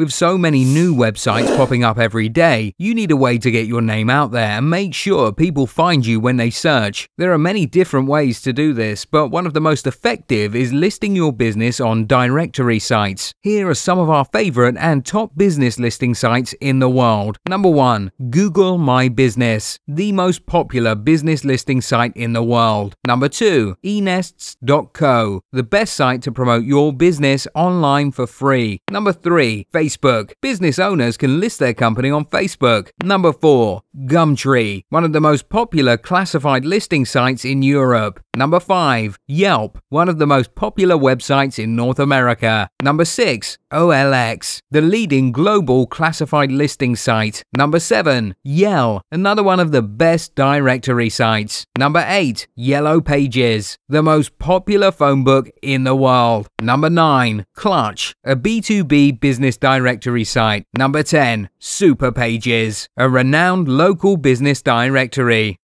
With so many new websites popping up every day, you need a way to get your name out there and make sure people find you when they search. There are many different ways to do this, but one of the most effective is listing your business on directory sites. Here are some of our favorite and top business listing sites in the world. Number 1. Google My Business, the most popular business listing site in the world. Number 2. enests.co, the best site to promote your business online for free. Number 3. Facebook. Business owners can list their company on Facebook. Number 4. Gumtree, one of the most popular classified listing sites in Europe. Number 5. Yelp, one of the most popular websites in North America. Number 6. OLX, the leading global classified listing site. Number 7. Yell, another one of the best directory sites. Number 8. Yellow Pages, the most popular phone book in the world. Number 9. Clutch, a B2B business directory site. Number 10. Super Pages, a renowned local business directory.